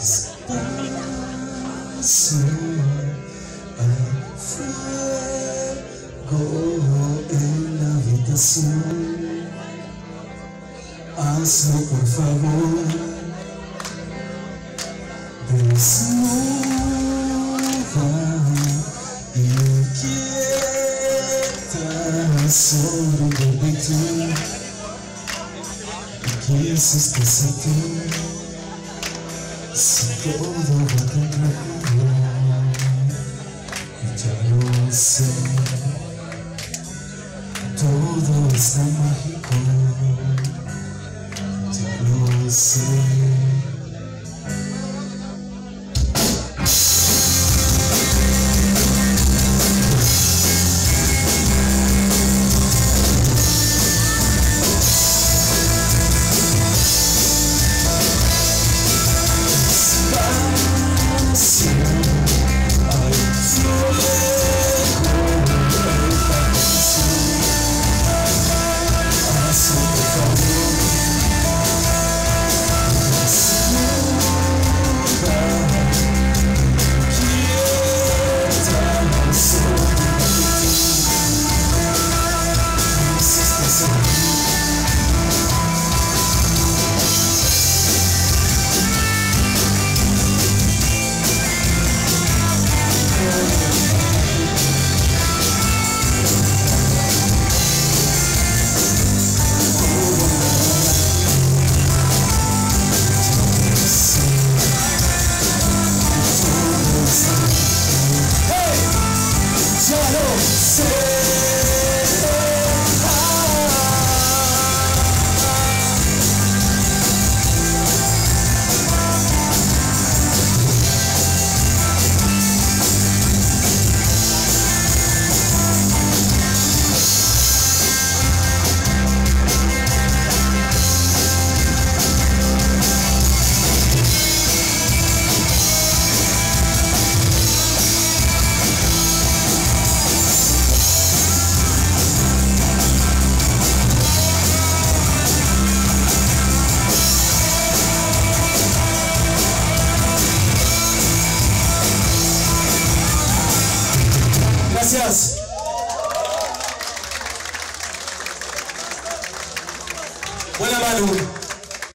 Despacio a fuego en la habitación. Hazlo por favor. Desnuda y quieta sobre el pecho. ¿Qué es este más que todo lo que ya lo sé. Todo está Olha barulho.